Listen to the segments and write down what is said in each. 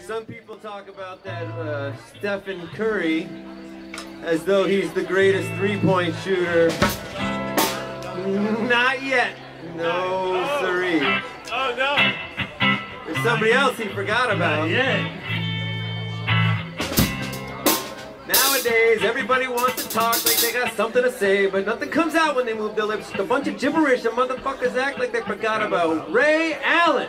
Some people talk about that uh, Stephen Curry as though he's the greatest three-point shooter. Not yet. No, oh. siree. Oh, no. There's somebody else he forgot about. Not yet. Nowadays, everybody wants to talk like they got something to say, but nothing comes out when they move their lips. Just a bunch of gibberish and motherfuckers act like they forgot about Ray Allen.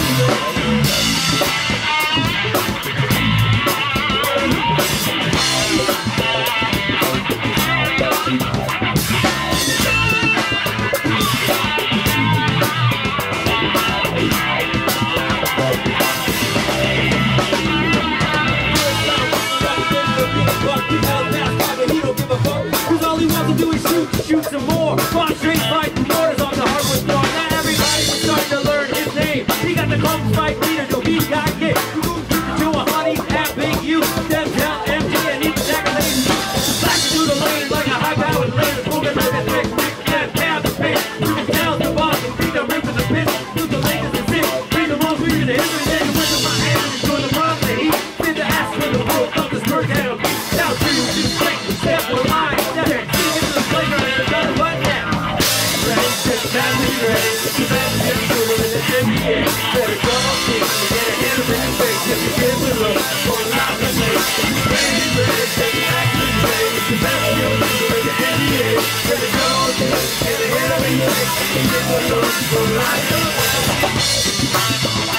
the leader, so he got kicked. To a you, the lane like a high-powered. Thank you.